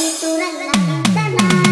嘀嘟噜噜噜噜噜